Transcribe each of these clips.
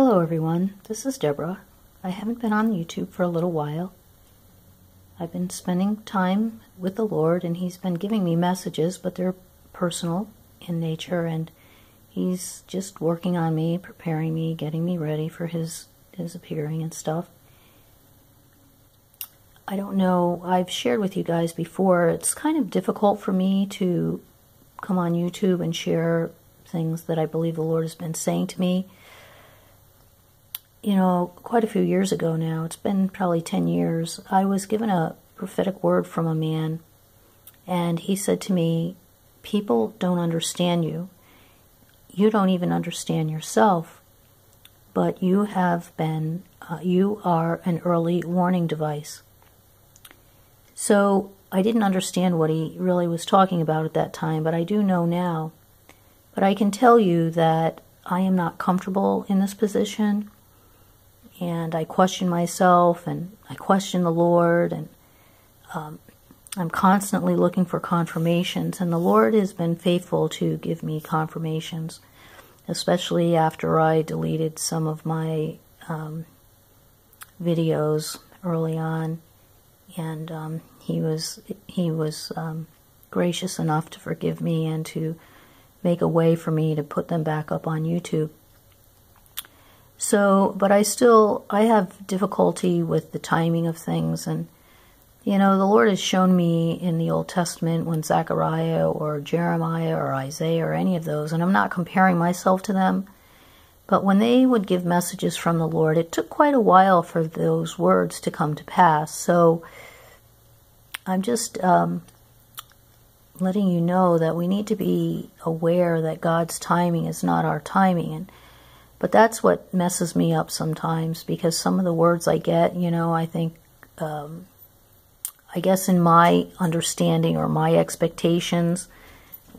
Hello, everyone. This is Deborah. I haven't been on YouTube for a little while. I've been spending time with the Lord, and He's been giving me messages, but they're personal in nature, and He's just working on me, preparing me, getting me ready for His His appearing and stuff. I don't know. I've shared with you guys before. It's kind of difficult for me to come on YouTube and share things that I believe the Lord has been saying to me you know, quite a few years ago now, it's been probably 10 years, I was given a prophetic word from a man, and he said to me, People don't understand you. You don't even understand yourself, but you have been, uh, you are an early warning device. So I didn't understand what he really was talking about at that time, but I do know now. But I can tell you that I am not comfortable in this position and I question myself and I question the Lord and um, I'm constantly looking for confirmations and the Lord has been faithful to give me confirmations especially after I deleted some of my um, videos early on and um, he was he was um, gracious enough to forgive me and to make a way for me to put them back up on YouTube so, but I still, I have difficulty with the timing of things. And, you know, the Lord has shown me in the Old Testament when Zechariah or Jeremiah or Isaiah or any of those, and I'm not comparing myself to them, but when they would give messages from the Lord, it took quite a while for those words to come to pass. So I'm just um, letting you know that we need to be aware that God's timing is not our timing. And but that's what messes me up sometimes because some of the words I get, you know, I think, um, I guess in my understanding or my expectations,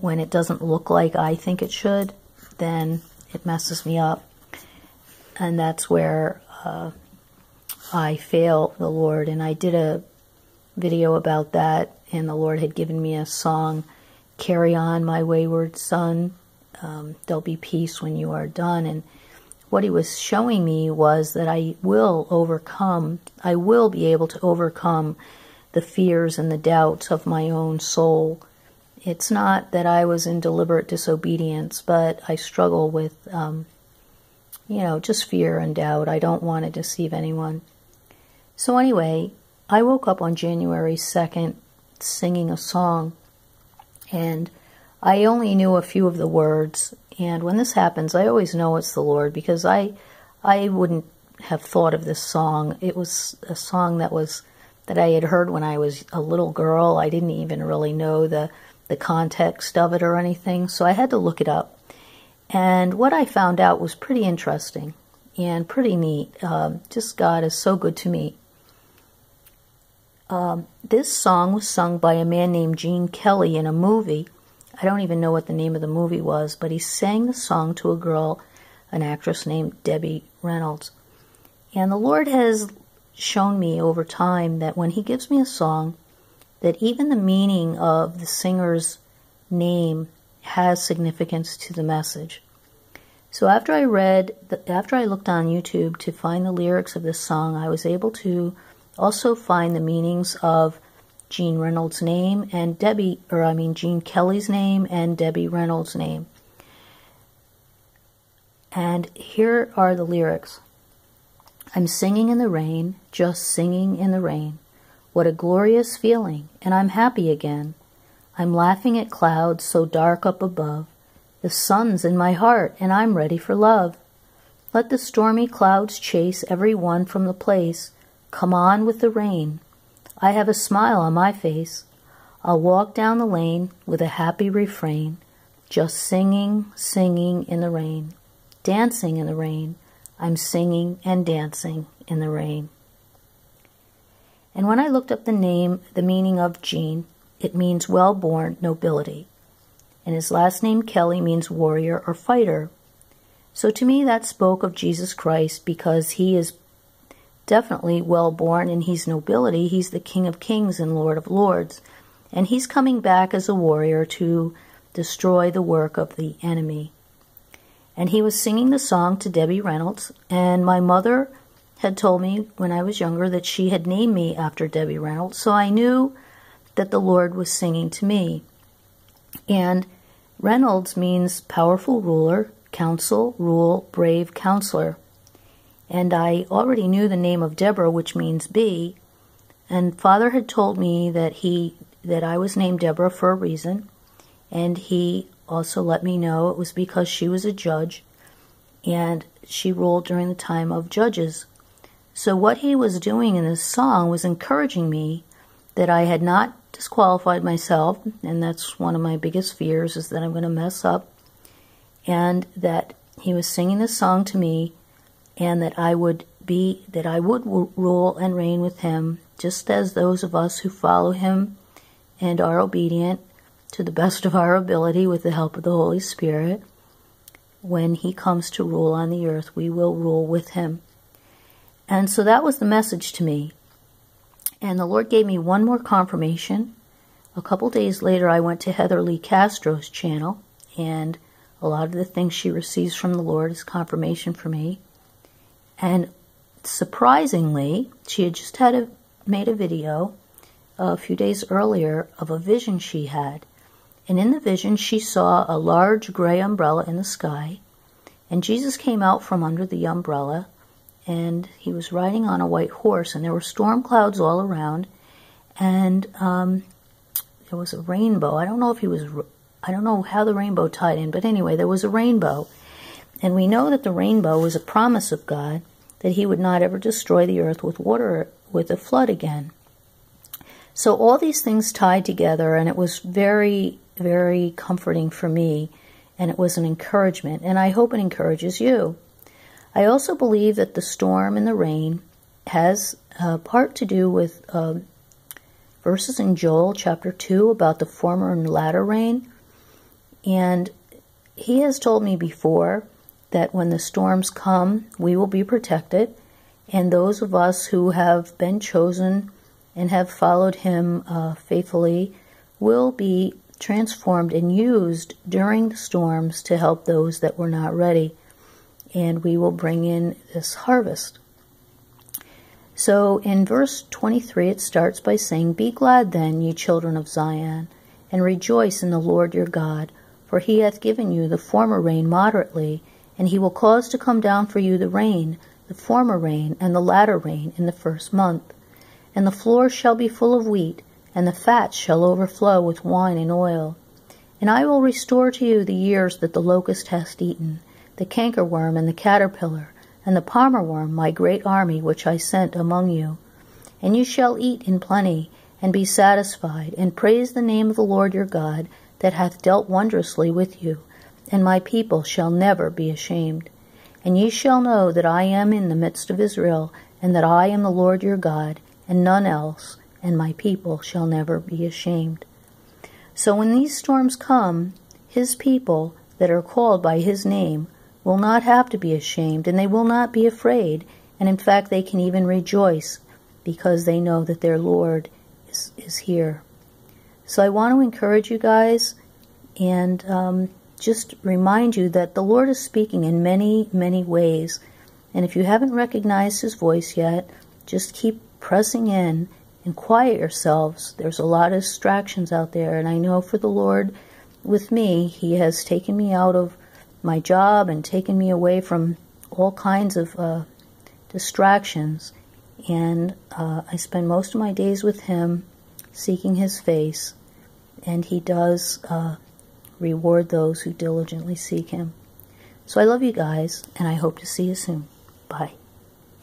when it doesn't look like I think it should, then it messes me up. And that's where uh, I fail the Lord. And I did a video about that, and the Lord had given me a song, Carry On, My Wayward Son. Um, There'll be peace when you are done. And what he was showing me was that I will overcome, I will be able to overcome the fears and the doubts of my own soul. It's not that I was in deliberate disobedience, but I struggle with, um, you know, just fear and doubt. I don't want to deceive anyone. So, anyway, I woke up on January 2nd singing a song, and I only knew a few of the words, and when this happens, I always know it's the Lord because I, I wouldn't have thought of this song. It was a song that was that I had heard when I was a little girl. I didn't even really know the the context of it or anything, so I had to look it up. And what I found out was pretty interesting and pretty neat. Um, just God is so good to me. Um, this song was sung by a man named Gene Kelly in a movie I don't even know what the name of the movie was, but he sang the song to a girl, an actress named Debbie Reynolds. And the Lord has shown me over time that when he gives me a song, that even the meaning of the singer's name has significance to the message. So after I read, the, after I looked on YouTube to find the lyrics of this song, I was able to also find the meanings of Gene Reynolds' name and Debbie, or I mean Gene Kelly's name and Debbie Reynolds' name. And here are the lyrics I'm singing in the rain, just singing in the rain. What a glorious feeling, and I'm happy again. I'm laughing at clouds so dark up above. The sun's in my heart, and I'm ready for love. Let the stormy clouds chase every one from the place. Come on with the rain. I have a smile on my face. I'll walk down the lane with a happy refrain, just singing, singing in the rain, dancing in the rain. I'm singing and dancing in the rain. And when I looked up the name, the meaning of Gene, it means well born nobility. And his last name, Kelly, means warrior or fighter. So to me, that spoke of Jesus Christ because he is definitely well born in his nobility. He's the King of Kings and Lord of Lords. And he's coming back as a warrior to destroy the work of the enemy. and he was singing the song to Debbie Reynolds. And my mother had told me when I was younger that she had named me after Debbie Reynolds, so I knew that the Lord was singing to me. And Reynolds means powerful ruler, counsel, rule, brave counselor. And I already knew the name of Deborah, which means bee, and Father had told me that he that I was named Deborah for a reason, and he also let me know it was because she was a judge. And she ruled during the time of judges. So what he was doing in this song was encouraging me that I had not disqualified myself, and that's one of my biggest fears is that I'm going to mess up, and that he was singing this song to me, and that I would be that I would rule and reign with him, just as those of us who follow him and are obedient to the best of our ability with the help of the Holy Spirit. When he comes to rule on the earth, we will rule with him. And so that was the message to me. And the Lord gave me one more confirmation. A couple days later, I went to Heather Lee Castro's channel, and a lot of the things she receives from the Lord is confirmation for me. And surprisingly, she had just had a, made a video a few days earlier of a vision she had. And in the vision, she saw a large gray umbrella in the sky. And Jesus came out from under the umbrella, and he was riding on a white horse, and there were storm clouds all around. And um, there was a rainbow. I don't know if he was, I don't know how the rainbow tied in, but anyway, there was a rainbow. And we know that the rainbow was a promise of God that he would not ever destroy the earth with water, with a flood again. So all these things tied together, and it was very, very comforting for me, and it was an encouragement, and I hope it encourages you. I also believe that the storm and the rain has a part to do with uh, verses in Joel chapter 2 about the former and latter rain. And he has told me before that when the storms come, we will be protected. And those of us who have been chosen and have followed him uh, faithfully will be transformed and used during the storms to help those that were not ready. And we will bring in this harvest. So in verse 23, it starts by saying, Be glad then, ye children of Zion, and rejoice in the Lord your God, for he hath given you the former rain moderately and he will cause to come down for you the rain, the former rain, and the latter rain in the first month. And the floor shall be full of wheat, and the fat shall overflow with wine and oil. And I will restore to you the years that the locust hath eaten, the cankerworm and the caterpillar, and the palmerworm, my great army which I sent among you. And you shall eat in plenty, and be satisfied, and praise the name of the Lord your God, that hath dealt wondrously with you and my people shall never be ashamed. And ye shall know that I am in the midst of Israel, and that I am the Lord your God, and none else, and my people shall never be ashamed. So when these storms come, his people that are called by his name will not have to be ashamed, and they will not be afraid, and in fact they can even rejoice because they know that their Lord is, is here. So I want to encourage you guys, and um, just remind you that the Lord is speaking in many, many ways. And if you haven't recognized his voice yet, just keep pressing in and quiet yourselves. There's a lot of distractions out there. And I know for the Lord, with me, he has taken me out of my job and taken me away from all kinds of uh, distractions. And uh, I spend most of my days with him, seeking his face. And he does uh, reward those who diligently seek him. So I love you guys, and I hope to see you soon. Bye.